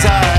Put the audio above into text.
desire